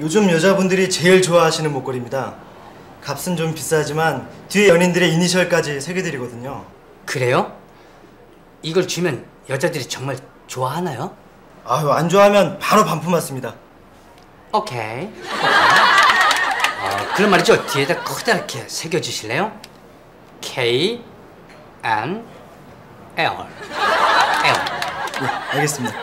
요즘 여자분들이 제일 좋아하시는 목걸이입니다. 값은 좀 비싸지만 뒤에 연인들의 이니셜까지 새겨드리거든요. 그래요? 이걸 주면 여자들이 정말 좋아하나요? 아유 안 좋아하면 바로 반품 맞습니다. 오케이. 오케이. 어, 그럼 말이죠. 뒤에다 커다랗게 새겨주실래요? K N L L. 네, 알겠습니다.